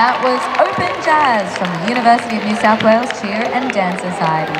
that was Open Jazz from the University of New South Wales Cheer and Dance Society.